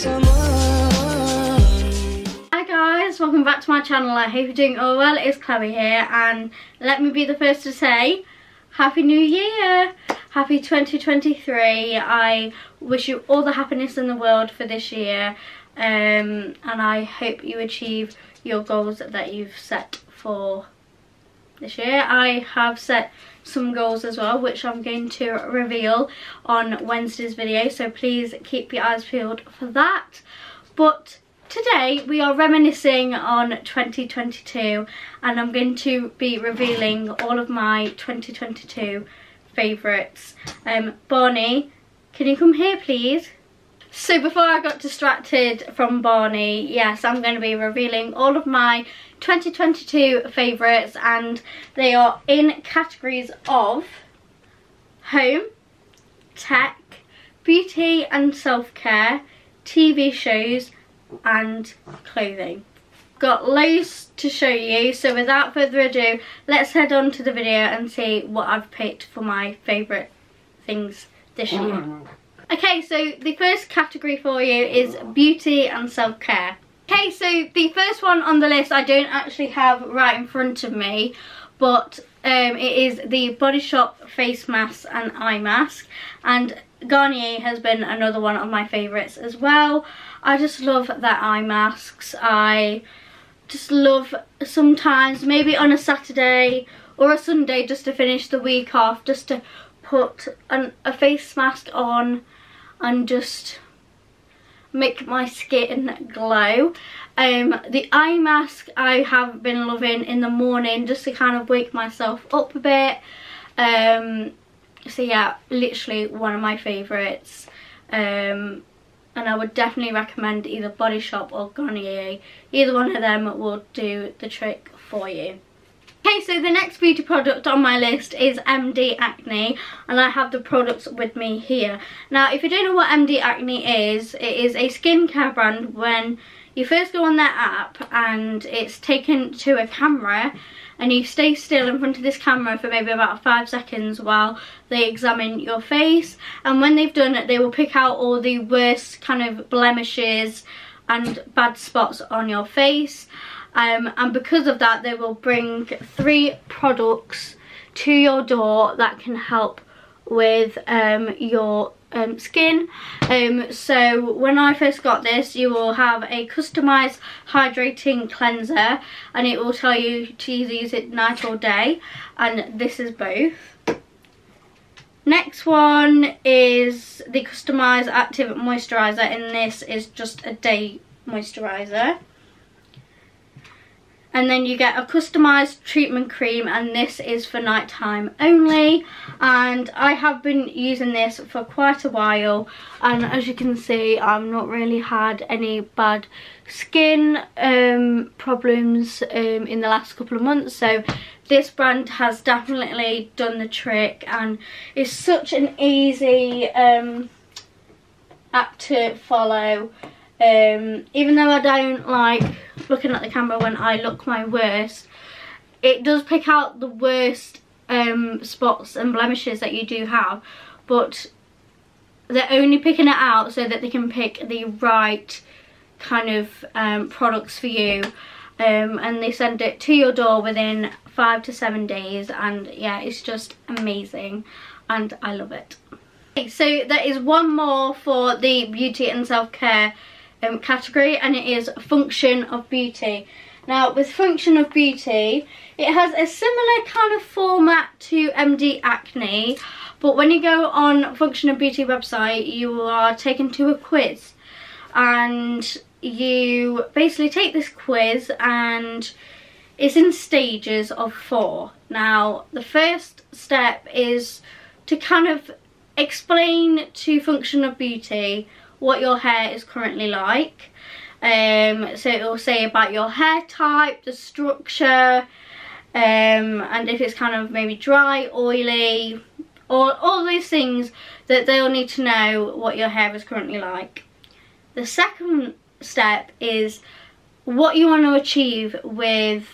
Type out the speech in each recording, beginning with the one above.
Hi guys, welcome back to my channel. I hope you're doing all well. It's Chloe here and let me be the first to say Happy New Year! Happy 2023. I wish you all the happiness in the world for this year um, and I hope you achieve your goals that you've set for this year. I have set some goals as well which I'm going to reveal on Wednesday's video so please keep your eyes peeled for that. But today we are reminiscing on 2022 and I'm going to be revealing all of my 2022 favourites. Um, Barney, can you come here please? So before I got distracted from Barney, yes, I'm going to be revealing all of my 2022 favourites and they are in categories of home, tech, beauty and self-care, TV shows and clothing. Got loads to show you so without further ado let's head on to the video and see what I've picked for my favourite things this year. Okay, so the first category for you is beauty and self-care. Okay, so the first one on the list I don't actually have right in front of me, but um, it is the Body Shop face mask and eye mask. And Garnier has been another one of my favourites as well. I just love their eye masks. I just love sometimes, maybe on a Saturday or a Sunday just to finish the week off, just to put an, a face mask on and just make my skin glow. Um, the eye mask I have been loving in the morning just to kind of wake myself up a bit. Um, so yeah, literally one of my favourites. Um, and I would definitely recommend either Body Shop or Garnier. Either one of them will do the trick for you. Okay, so the next beauty product on my list is MD Acne and I have the products with me here. Now, if you don't know what MD Acne is, it is a skincare brand when you first go on their app and it's taken to a camera and you stay still in front of this camera for maybe about five seconds while they examine your face and when they've done it they will pick out all the worst kind of blemishes and bad spots on your face um, and because of that they will bring three products to your door that can help with um, your um, skin. Um, so when I first got this you will have a customized hydrating cleanser and it will tell you to use it night or day and this is both. Next one is the customized active moisturizer and this is just a day moisturizer and then you get a customized treatment cream and this is for nighttime only. And I have been using this for quite a while. And as you can see I've not really had any bad skin um, problems um, in the last couple of months. So this brand has definitely done the trick and it's such an easy um, app to follow um, even though I don't like looking at the camera when I look my worst, it does pick out the worst um, spots and blemishes that you do have, but they're only picking it out so that they can pick the right kind of um, products for you. Um, and they send it to your door within five to seven days and yeah it's just amazing and I love it. Okay, so there is one more for the beauty and self-care um, category and it is function of beauty. Now with function of beauty it has a similar kind of format to MD Acne but when you go on function of beauty website you are taken to a quiz and you basically take this quiz and it's in stages of four. Now the first step is to kind of explain to function of beauty what your hair is currently like. Um, so it will say about your hair type, the structure, um, and if it's kind of maybe dry, oily, all, all these things that they'll need to know what your hair is currently like. The second step is what you want to achieve with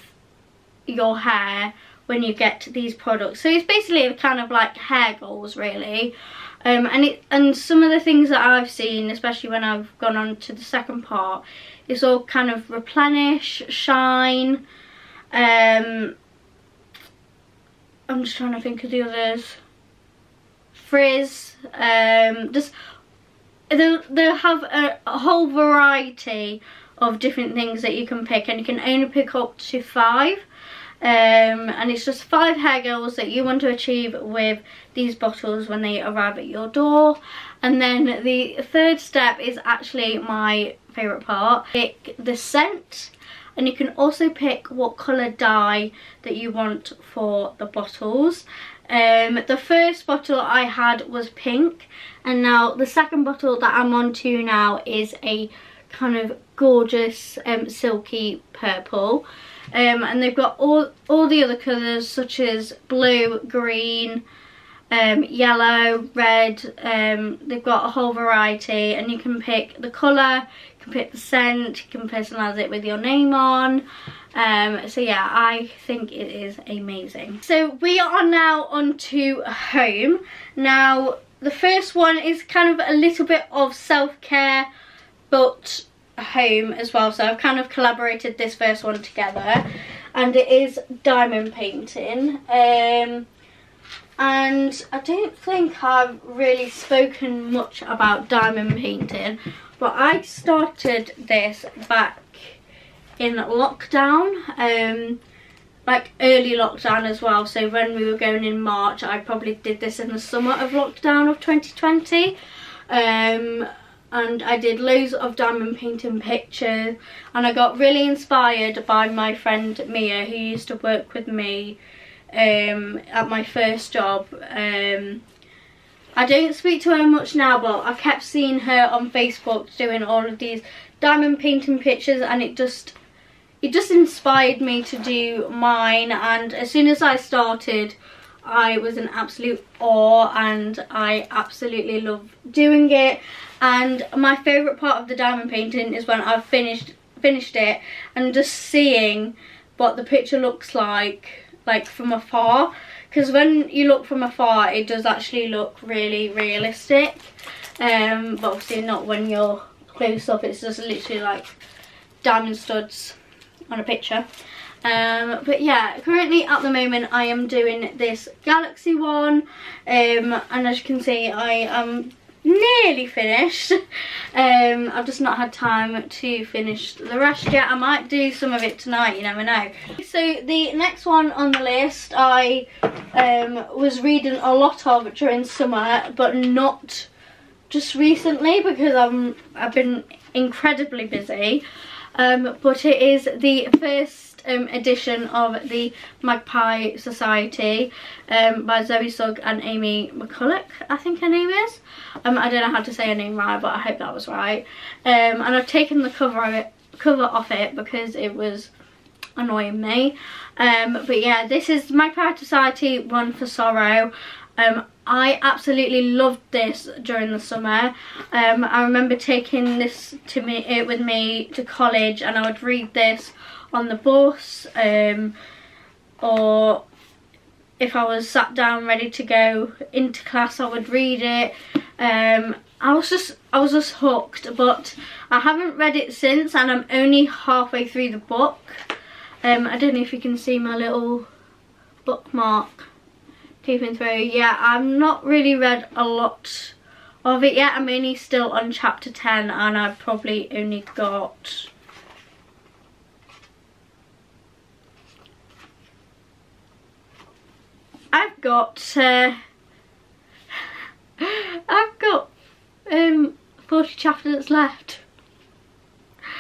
your hair when you get these products. So it's basically kind of like hair goals really. Um, and it and some of the things that I've seen, especially when I've gone on to the second part, is all kind of replenish, shine. Um, I'm just trying to think of the others. Frizz. Um, just they'll, they'll have a, a whole variety of different things that you can pick, and you can only pick up to five. Um, and it's just five hair goals that you want to achieve with these bottles when they arrive at your door. And then the third step is actually my favourite part. Pick the scent and you can also pick what colour dye that you want for the bottles. Um, the first bottle I had was pink and now the second bottle that I'm on to now is a kind of gorgeous um, silky purple um, and they've got all, all the other colours such as blue, green, um, yellow, red, um, they've got a whole variety and you can pick the colour, you can pick the scent, you can personalise it with your name on. Um, so yeah, I think it is amazing. So we are now on to home. Now the first one is kind of a little bit of self-care but home as well so I've kind of collaborated this first one together and it is diamond painting um, and I don't think I've really spoken much about diamond painting but I started this back in lockdown um, like early lockdown as well so when we were going in March I probably did this in the summer of lockdown of 2020 um, and I did loads of diamond painting pictures and I got really inspired by my friend Mia who used to work with me um, at my first job. Um, I don't speak to her much now but I kept seeing her on Facebook doing all of these diamond painting pictures and it just it just inspired me to do mine and as soon as I started I was in absolute awe and I absolutely love doing it. And my favourite part of the diamond painting is when I've finished finished it and just seeing what the picture looks like like from afar. Because when you look from afar it does actually look really realistic. Um, but obviously not when you're close up it's just literally like diamond studs on a picture um, but yeah, currently at the moment I am doing this Galaxy one. Um, and as you can see, I am nearly finished. Um, I've just not had time to finish the rest yet. I might do some of it tonight, you never know. So the next one on the list I um, was reading a lot of during summer, but not just recently because I'm, I've been incredibly busy. Um, but it is the first um, edition of the Magpie Society um, by Zoe Sugg and Amy McCulloch, I think her name is. Um, I don't know how to say her name right, but I hope that was right. Um, and I've taken the cover of it, cover off it because it was annoying me. Um, but yeah, this is Magpie Society One for Sorrow. Um, I absolutely loved this during the summer. Um, I remember taking this to me it with me to college and I would read this on the bus um, or if I was sat down ready to go into class I would read it. Um, I was just I was just hooked but I haven't read it since and I'm only halfway through the book. Um, I don't know if you can see my little bookmark peeping through. Yeah, I've not really read a lot of it yet. I'm only still on chapter 10 and I've probably only got I've got uh, I've got um 40 chapters left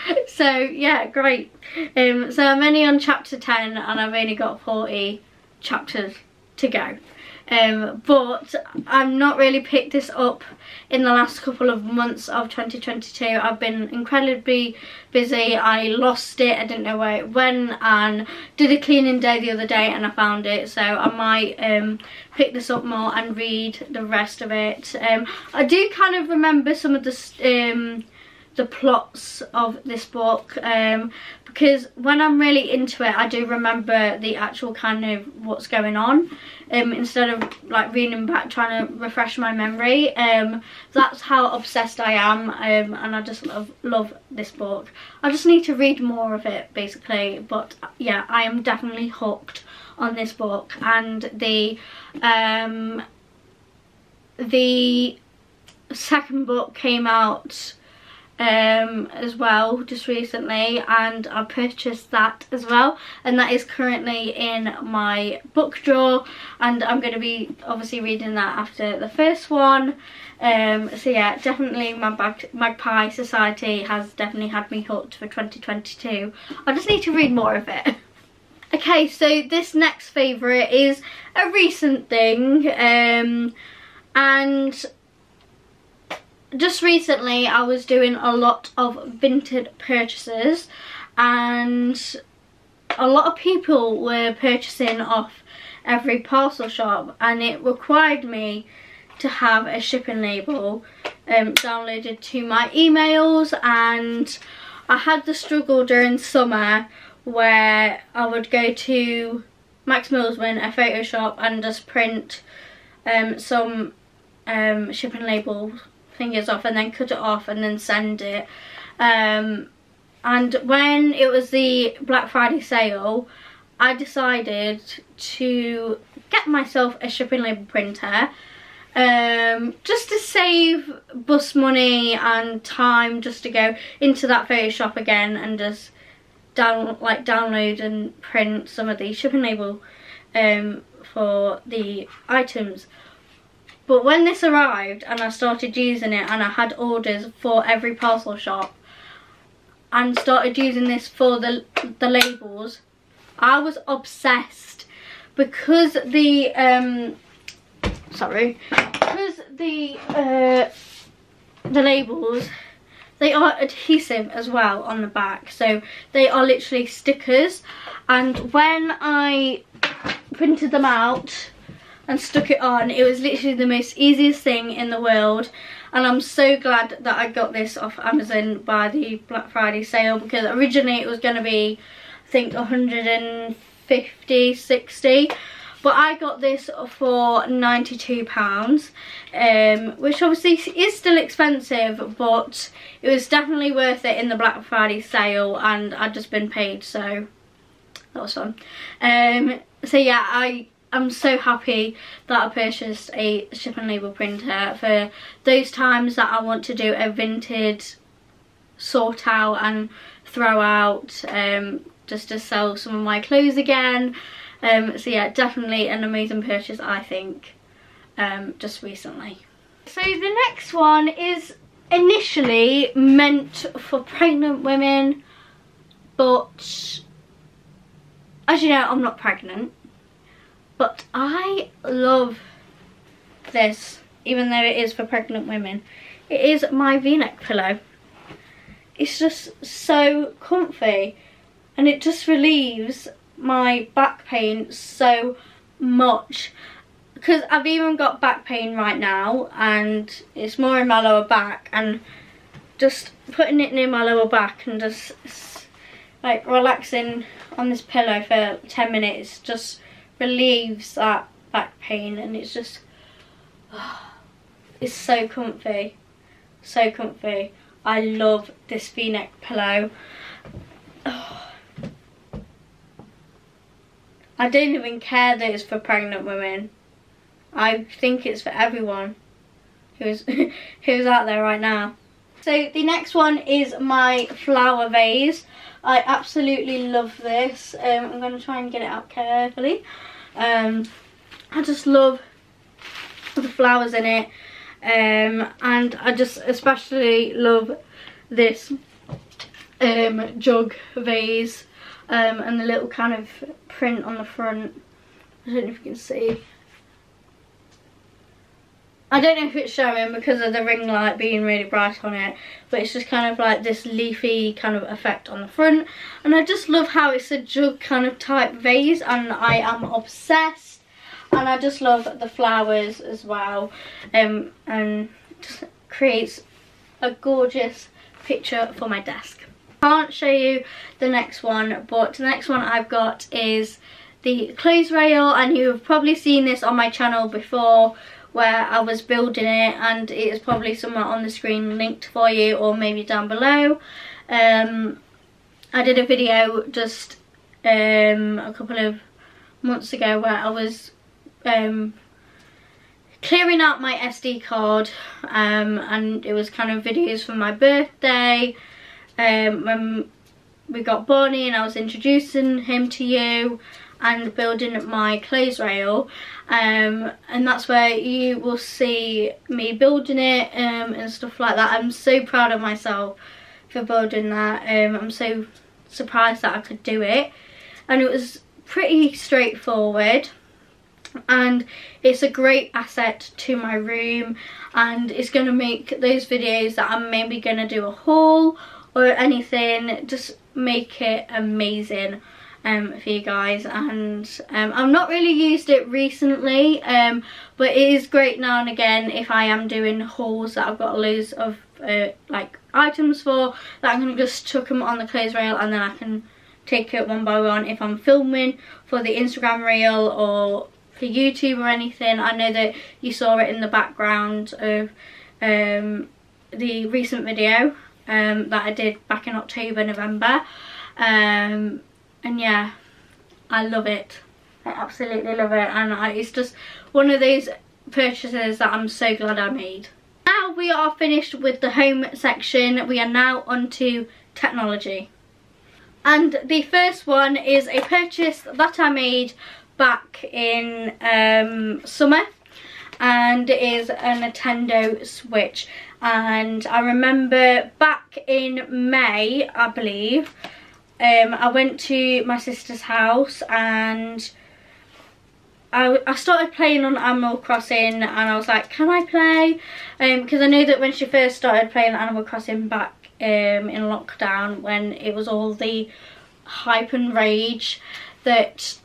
so yeah great um so I'm only on chapter 10 and I've only got 40 chapters to go um, but I've not really picked this up in the last couple of months of 2022 I've been incredibly busy. I lost it. I didn't know where it went and did a cleaning day the other day and I found it. So I might um, pick this up more and read the rest of it. Um, I do kind of remember some of the um, the plots of this book. Um, because when I'm really into it I do remember the actual kind of what's going on. Um, instead of like reading back trying to refresh my memory um, that's how obsessed I am um, and I just love love this book. I just need to read more of it basically but yeah I am definitely hooked on this book and the um, the second book came out um, as well just recently and I purchased that as well and that is currently in my book drawer and I'm going to be obviously reading that after the first one. Um, so yeah definitely my Mag Magpie Society has definitely had me hooked for 2022 I just need to read more of it. Okay so this next favourite is a recent thing um, and just recently I was doing a lot of vintage purchases and a lot of people were purchasing off Evri parcel shop and it required me to have a shipping label um, downloaded to my emails and I had the struggle during summer where I would go to Max Spielmann, a photo shop and just print um, some um, shipping labels fingers off and then cut it off and then send it. Um, and when it was the Black Friday sale, I decided to get myself a shipping label printer um, just to save bus money and time just to go into that Photoshop again and just down like download and print some of the shipping label um, for the items. But when this arrived and I started using it and I had orders for Evri parcel shop and started using this for the, the labels, I was obsessed because the, um, sorry, because the, uh, the labels, they are adhesive as well on the back. So they are literally stickers. And when I printed them out, and stuck it on. It was literally the most easiest thing in the world. And I'm so glad that I got this off Amazon by the Black Friday sale because originally it was going to be I think 150 60 but I got this for £92 um, which obviously is still expensive but it was definitely worth it in the Black Friday sale and I'd just been paid so that was fun. Um, so yeah I I'm so happy that I purchased a shipping label printer for those times that I want to do a vintage sort out and throw out um, just to sell some of my clothes again. Um, so yeah, definitely an amazing purchase I think um, just recently. So the next one is initially meant for pregnant women but as you know I'm not pregnant but I love this, even though it is for pregnant women. It is my v-neck pillow. It's just so comfy and it just relieves my back pain so much because I've even got back pain right now and it's more in my lower back and just putting it near my lower back and just like relaxing on this pillow for 10 minutes just relieves that back pain and it's just it's so comfy so comfy I love this v-neck pillow. I don't even care that it's for pregnant women I think it's for everyone who's who's out there right now so the next one is my flower vase I absolutely love this. Um, I'm going to try and get it out carefully. Um, I just love the flowers in it. Um, and I just especially love this um, jug vase um, and the little kind of print on the front. I don't know if you can see. I don't know if it's showing because of the ring light being really bright on it, but it's just kind of like this leafy kind of effect on the front. And I just love how it's a jug kind of type vase and I am obsessed. And I just love the flowers as well. Um, and just creates a gorgeous picture for my desk. can't show you the next one but the next one I've got is the clothes rail and you've probably seen this on my channel before where I was building it and it is probably somewhere on the screen linked for you or maybe down below. Um, I did a video just um, a couple of months ago where I was um, clearing out my SD card um, and it was kind of videos for my birthday um, when we got Bonnie and I was introducing him to you and building my clothes rail um, and that's where you will see me building it um, and stuff like that. I'm so proud of myself for building that. Um, I'm so surprised that I could do it and it was pretty straightforward and it's a great asset to my room and it's going to make those videos that I'm maybe going to do a haul or anything just make it amazing um, for you guys and um, I've not really used it recently um, but it is great now and again if I am doing hauls that I've got a loads of uh, like items for that going to just chuck them on the clothes rail and then I can take it one by one if I'm filming for the Instagram reel or for YouTube or anything. I know that you saw it in the background of um, the recent video um, that I did back in October, November. Um, and yeah, I love it. I absolutely love it. And I, it's just one of those purchases that I'm so glad I made. Now we are finished with the home section. We are now onto technology. And the first one is a purchase that I made back in um, summer and it is a Nintendo Switch and I remember back in May I believe um, I went to my sister's house and I, I started playing on Animal Crossing and I was like can I play? Because um, I knew that when she first started playing Animal Crossing back um, in lockdown when it was all the hype and rage that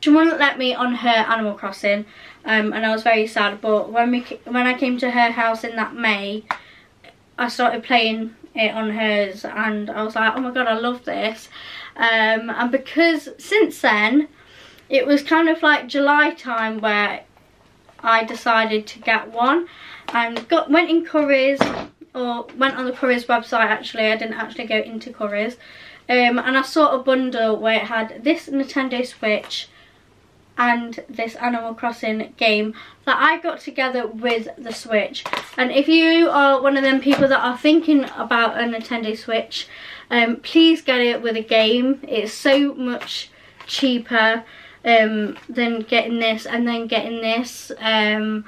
she wouldn't let me on her Animal Crossing um, and I was very sad. But when we when I came to her house in that May I started playing it on hers and I was like oh my god I love this. Um, and because since then it was kind of like July time where I decided to get one and got went in Currys or went on the Currys website actually. I didn't actually go into Currys. Um, and I saw a bundle where it had this Nintendo Switch and this Animal Crossing game that I got together with the Switch. And if you are one of them people that are thinking about a Nintendo Switch, um, please get it with a game. It's so much cheaper um, than getting this and then getting this. Um,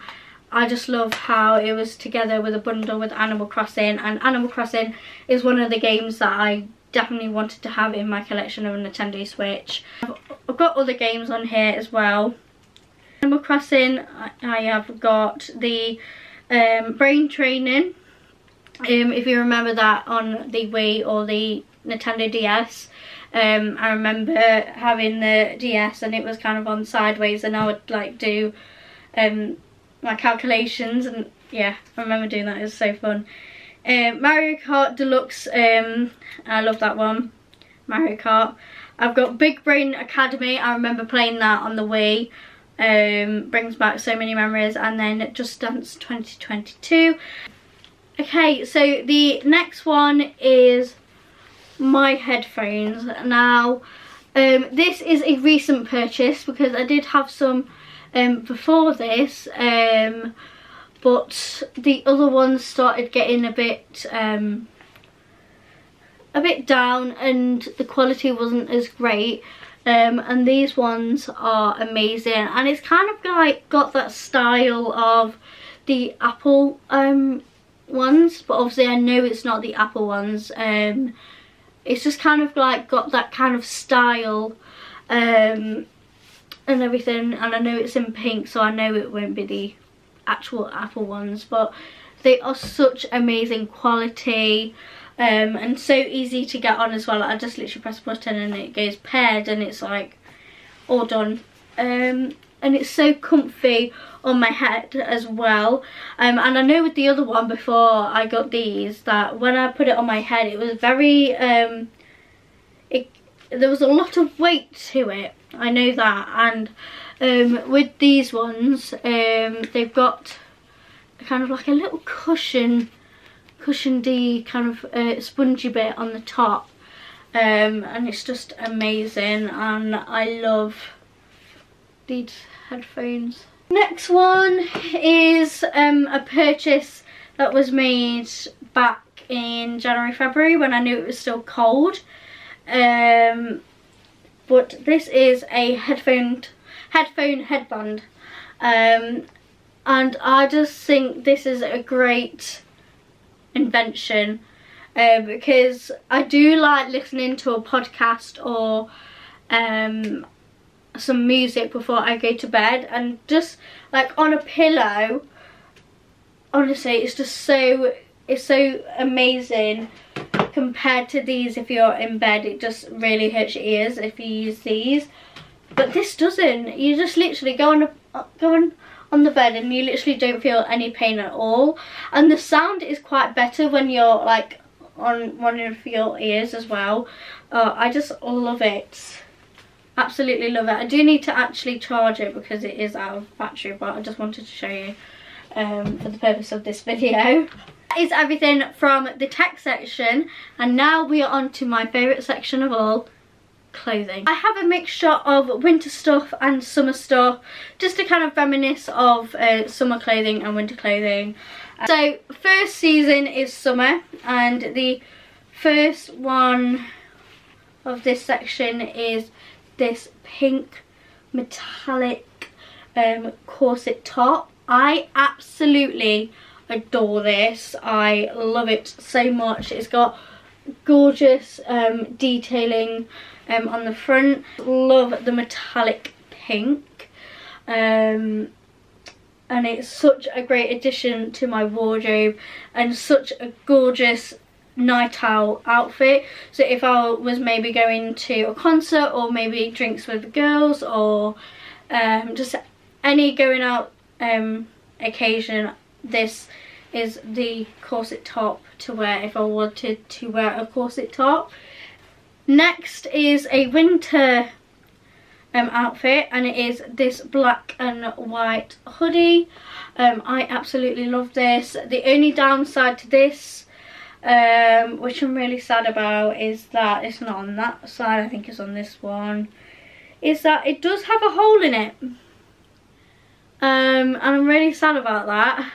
I just love how it was together with a bundle with Animal Crossing and Animal Crossing is one of the games that I definitely wanted to have in my collection of a Nintendo Switch. I've got other games on here as well. Animal Crossing, I have got the um, Brain Training. Um, if you remember that on the Wii or the Nintendo DS. Um, I remember having the DS and it was kind of on sideways and I would like do um, my calculations and yeah, I remember doing that, it was so fun. Um, Mario Kart Deluxe, um, I love that one, Mario Kart. I've got Big Brain Academy, I remember playing that on the Wii. Um, brings back so many memories. And then Just Dance 2022. Okay, so the next one is my headphones. Now, um, this is a recent purchase because I did have some um, before this. Um, but the other ones started getting a bit um, a bit down and the quality wasn't as great. Um, and these ones are amazing. And it's kind of like got that style of the Apple um, ones but obviously I know it's not the Apple ones. Um, it's just kind of like got that kind of style um, and everything. And I know it's in pink so I know it won't be the actual Apple ones but they are such amazing quality um, and so easy to get on as well. I just literally press a button and it goes paired and it's like all done. Um, and it's so comfy on my head as well um, and I know with the other one before I got these that when I put it on my head it was very um, it, there was a lot of weight to it I know that and um, with these ones um, they've got kind of like a little cushion cushiony kind of uh, spongy bit on the top um, and it's just amazing and I love these headphones. Next one is um, a purchase that was made back in January, February when I knew it was still cold. Um, but this is a headphone headphone headband. Um, and I just think this is a great invention uh, because I do like listening to a podcast or um, some music before I go to bed. And just like on a pillow honestly it's just so it's so amazing compared to these if you're in bed. It just really hurts your ears if you use these but this doesn't. You just literally go on a, go on on the bed and you literally don't feel any pain at all. And the sound is quite better when you're like on one of your ears as well. Uh, I just love it. Absolutely love it. I do need to actually charge it because it is out of battery but I just wanted to show you um, for the purpose of this video. Is everything from the tech section and now we are on to my favourite section of all clothing. I have a mixture of winter stuff and summer stuff just to kind of reminisce of uh, summer clothing and winter clothing. So first season is summer and the first one of this section is this pink metallic um, corset top. I absolutely adore this. I love it so much. It's got gorgeous um, detailing um, on the front. Love the metallic pink. Um, and it's such a great addition to my wardrobe and such a gorgeous night out outfit so if I was maybe going to a concert or maybe drinks with the girls or um, just any going out um, occasion this is the corset top to wear if I wanted to wear a corset top. Next is a winter um, outfit and it is this black and white hoodie. Um, I absolutely love this. The only downside to this, um, which I'm really sad about, is that it's not on that side, I think it's on this one, is that it does have a hole in it. Um, and I'm really sad about that.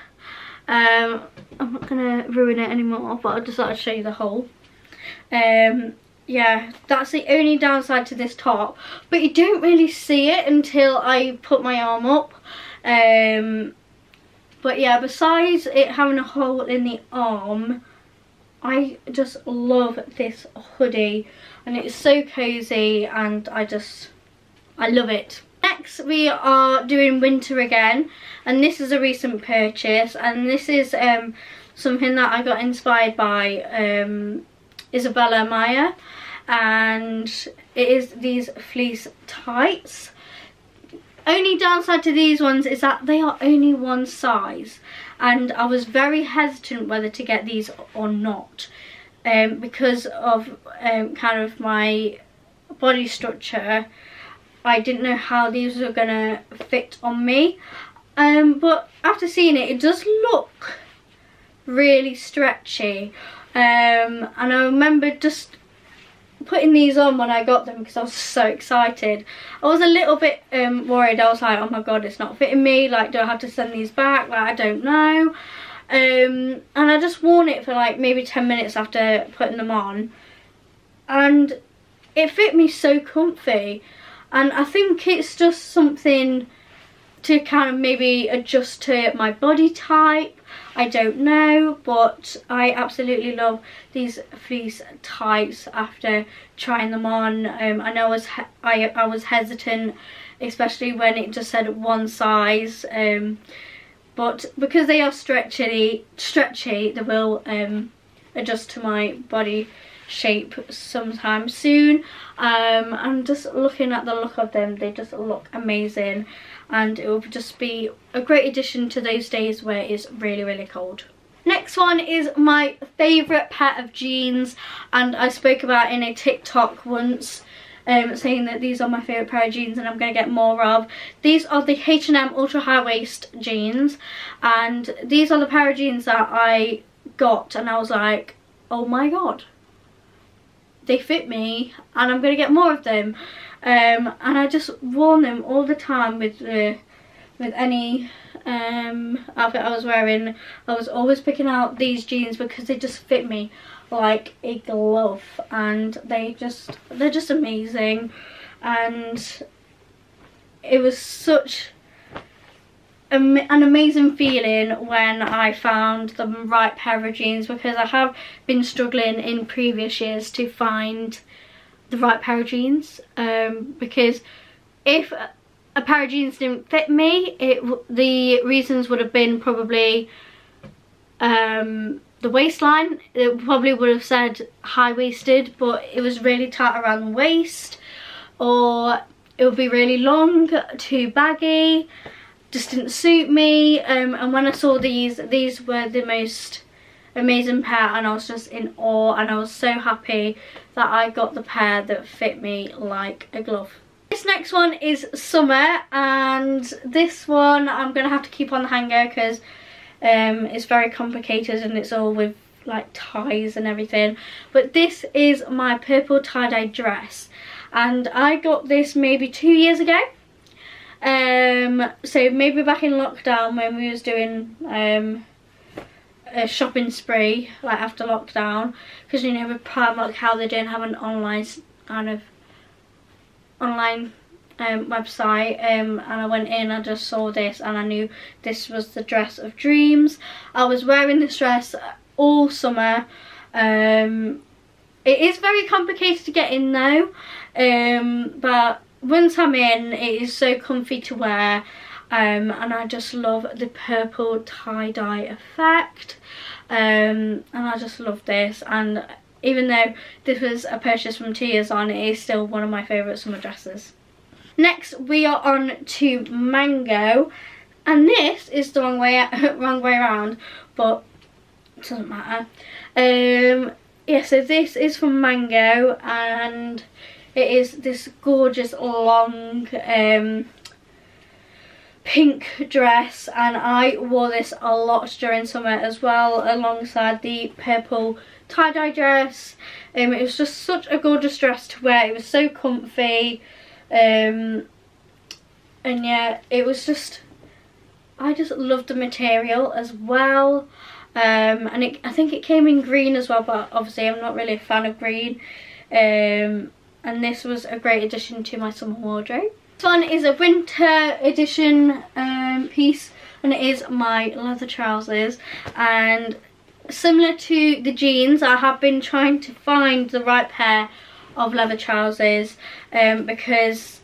Um, I'm not going to ruin it anymore, but I just thought I'd show you the hole. Um, yeah, that's the only downside to this top. But you don't really see it until I put my arm up. Um, but yeah, besides it having a hole in the arm, I just love this hoodie. And it's so cozy and I just, I love it. Next we are doing winter again and this is a recent purchase and this is um, something that I got inspired by um, Isabella Meyer and it is these fleece tights. Only downside to these ones is that they are only one size and I was very hesitant whether to get these or not um, because of um, kind of my body structure I didn't know how these were going to fit on me. Um, but after seeing it, it does look really stretchy. Um, and I remember just putting these on when I got them because I was so excited. I was a little bit um, worried. I was like, oh my god, it's not fitting me. Like, do I have to send these back? Like, I don't know. Um, and I just worn it for like maybe 10 minutes after putting them on. And it fit me so comfy and I think it's just something to kind of maybe adjust to my body type. I don't know but I absolutely love these fleece tights after trying them on. Um, I know I was, I, I was hesitant especially when it just said one size um, but because they are stretchy, stretchy they will um, adjust to my body shape sometime soon. Um, I'm just looking at the look of them, they just look amazing and it will just be a great addition to those days where it's really really cold. Next one is my favourite pair of jeans and I spoke about in a TikTok once um, saying that these are my favourite pair of jeans and I'm going to get more of. These are the H&M Ultra High Waist jeans and these are the pair of jeans that I got and I was like, oh my god, they fit me and I'm going to get more of them. Um, and I just worn them all the time with the, with any um, outfit I was wearing. I was always picking out these jeans because they just fit me like a glove and they just they're just amazing and it was such an amazing feeling when I found the right pair of jeans because I have been struggling in previous years to find the right pair of jeans um, because if a pair of jeans didn't fit me it the reasons would have been probably um, the waistline. It probably would have said high-waisted but it was really tight around the waist or it would be really long too baggy just didn't suit me um, and when I saw these these were the most amazing pair and I was just in awe and I was so happy that I got the pair that fit me like a glove. This next one is summer and this one I'm going to have to keep on the hanger because um, it's very complicated and it's all with like ties and everything. But this is my purple tie-dye dress and I got this maybe two years ago. Um, so maybe back in lockdown when we was doing um, a shopping spree like after lockdown. Because you know with Primark how they don't have an online kind of online um, website um, and I went in I just saw this and I knew this was the dress of dreams. I was wearing this dress all summer. Um, it is very complicated to get in though. Um, but once I'm in it is so comfy to wear um, and I just love the purple tie-dye effect um, and I just love this and even though this was a purchase from two years on it is still one of my favourite summer dresses. Next we are on to Mango and this is the wrong way wrong way around but it doesn't matter. Um, yeah so this is from Mango and it is this gorgeous long um, pink dress and I wore this a lot during summer as well alongside the purple tie-dye dress. Um, it was just such a gorgeous dress to wear. It was so comfy. Um, and yeah, it was just, I just loved the material as well. Um, and it, I think it came in green as well, but obviously I'm not really a fan of green. Um, and this was a great addition to my summer wardrobe. This one is a winter edition um, piece and it is my leather trousers and similar to the jeans I have been trying to find the right pair of leather trousers um, because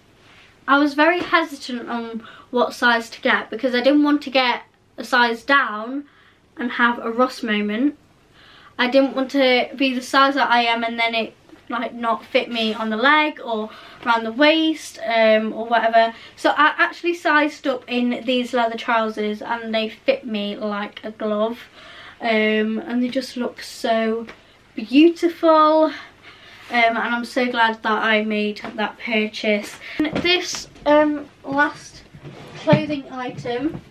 I was very hesitant on what size to get because I didn't want to get a size down and have a Ross moment. I didn't want to be the size that I am and then it like not fit me on the leg or around the waist um, or whatever. So I actually sized up in these leather trousers and they fit me like a glove. Um, and they just look so beautiful. Um, and I'm so glad that I made that purchase. And this um, last clothing item,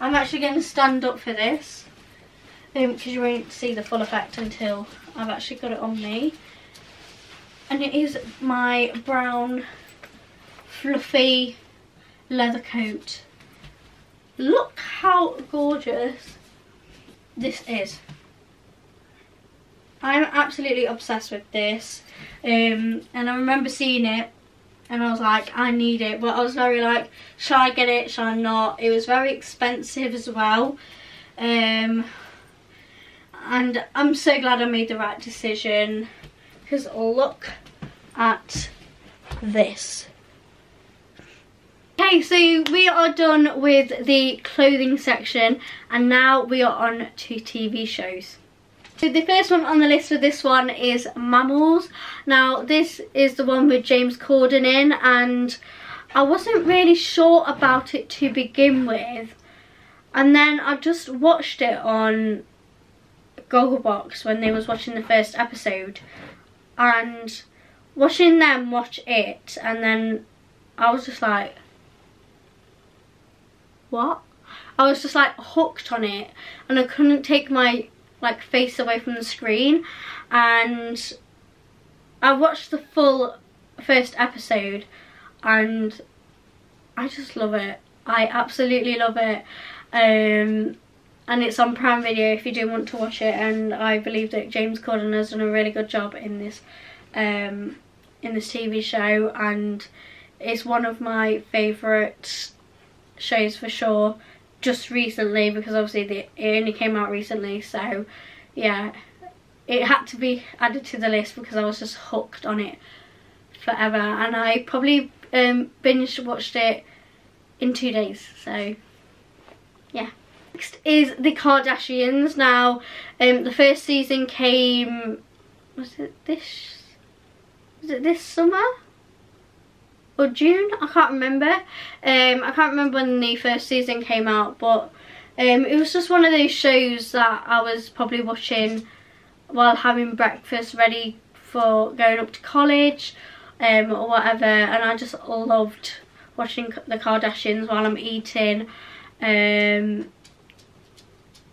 I'm actually going to stand up for this because um, you won't see the full effect until I've actually got it on me and it is my brown fluffy leather coat. Look how gorgeous this is. I'm absolutely obsessed with this. Um, and I remember seeing it and I was like I need it. But I was very like shall I get it? Shall I not? It was very expensive as well. Um, and I'm so glad I made the right decision because look at this. Okay, so we are done with the clothing section and now we are on to TV shows. So the first one on the list for this one is Mammals. Now this is the one with James Corden in and I wasn't really sure about it to begin with. And then I just watched it on Gogglebox when they was watching the first episode. And watching them watch it and then I was just like, what? I was just like hooked on it and I couldn't take my like face away from the screen and I watched the full first episode and I just love it. I absolutely love it. Um, and it's on Prime Video if you do want to watch it and I believe that James Corden has done a really good job in this um, in this TV show and it's one of my favourite shows for sure just recently because obviously the, it only came out recently so yeah. It had to be added to the list because I was just hooked on it forever and I probably um, binge watched it in two days so yeah next is the Kardashians. Now um, the first season came was it this was it this summer? Or June, I can't remember. Um, I can't remember when the first season came out, but um, it was just one of those shows that I was probably watching while having breakfast ready for going up to college um, or whatever and I just loved watching the Kardashians while I'm eating. Um,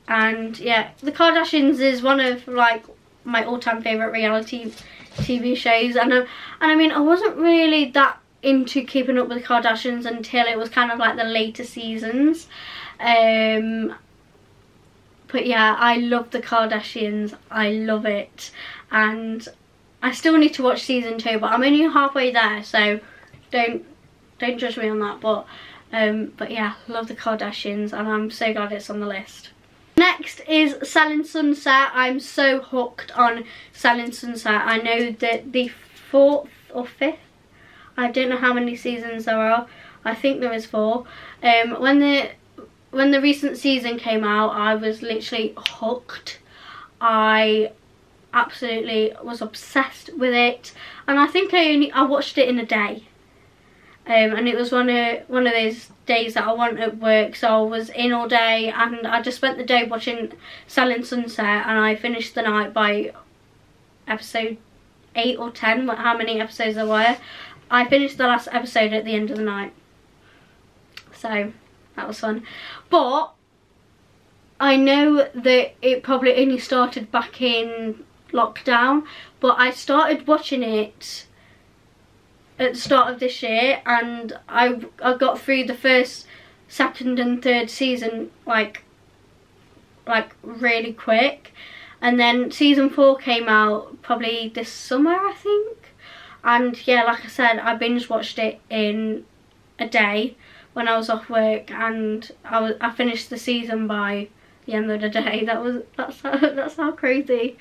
and yeah the Kardashians is one of like my all-time favourite reality TV shows and, uh, and I mean I wasn't really that into keeping up with the Kardashians until it was kind of like the later seasons. Um, but yeah, I love the Kardashians. I love it. And I still need to watch season two, but I'm only halfway there, so don't don't judge me on that. But um, but yeah, love the Kardashians, and I'm so glad it's on the list. Next is Selling Sunset. I'm so hooked on Selling Sunset. I know that the fourth or fifth I don't know how many seasons there are. I think there is four. Um, when the when the recent season came out, I was literally hooked. I absolutely was obsessed with it, and I think I only I watched it in a day. Um, and it was one of one of those days that I went at work, so I was in all day, and I just spent the day watching Selling Sunset, and I finished the night by episode eight or ten, how many episodes there were. I finished the last episode at the end of the night. So that was fun. But I know that it probably only started back in lockdown. But I started watching it at the start of this year and I, I got through the first, second and third season like like really quick. And then season four came out probably this summer I think. And yeah like I said I binge watched it in a day when I was off work and I was I finished the season by the end of the day. That was that's how, that's how crazy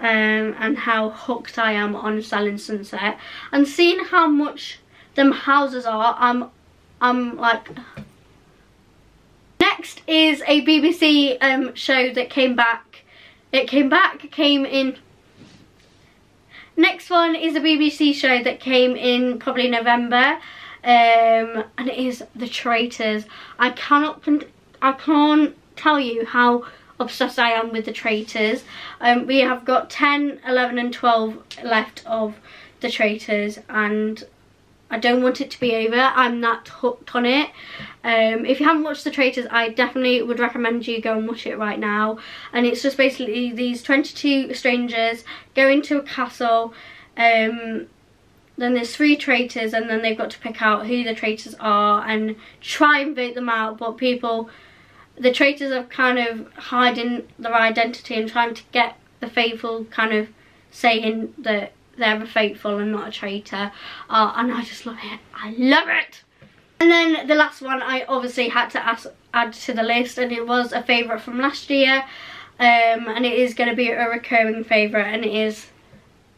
um, and how hooked I am on Selling Sunset and seeing how much them houses are I'm I'm like next is a BBC um, show that came back it came back came in Next one is a BBC show that came in probably November. Um, and it is The Traitors. I cannot, I can't tell you how obsessed I am with The Traitors. Um, we have got 10, 11 and 12 left of The Traitors and I don't want it to be over. I'm that hooked on it. Um, if you haven't watched The Traitors, I definitely would recommend you go and watch it right now. And it's just basically these 22 strangers go into a castle. Um, then there's three traitors and then they've got to pick out who the traitors are and try and vote them out. But people, the traitors are kind of hiding their identity and trying to get the faithful kind of saying that they're a faithful and not a traitor. Uh, and I just love it. I love it. And then the last one I obviously had to ask, add to the list and it was a favourite from last year. Um, and it is going to be a recurring favourite and it is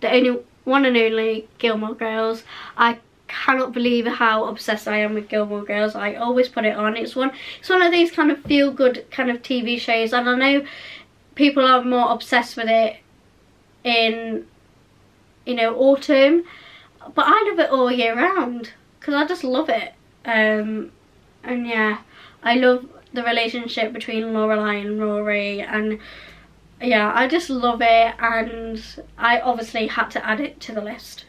the only one and only Gilmore Girls. I cannot believe how obsessed I am with Gilmore Girls. I always put it on. It's one it's one of these kind of feel good kind of TV shows and I know people are more obsessed with it in, you know, autumn. But I love it all year round because I just love it. Um, and yeah, I love the relationship between Lorelai and Rory and yeah, I just love it and I obviously had to add it to the list.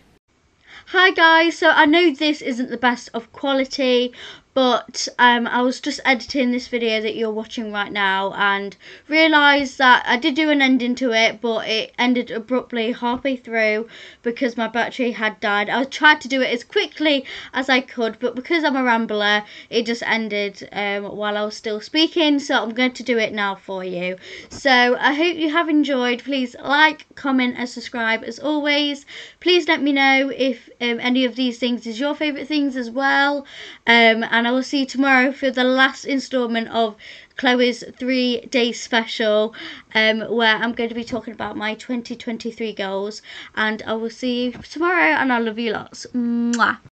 Hi guys, so I know this isn't the best of quality, but um, I was just editing this video that you're watching right now and realised that I did do an ending to it but it ended abruptly halfway through because my battery had died. I tried to do it as quickly as I could but because I'm a rambler it just ended um, while I was still speaking so I'm going to do it now for you. So I hope you have enjoyed. Please like, comment and subscribe as always. Please let me know if um, any of these things is your favourite things as well um, and I will see you tomorrow for the last instalment of Chloe's three day special um, where I'm going to be talking about my 2023 goals and I will see you tomorrow and I love you lots. Mwah.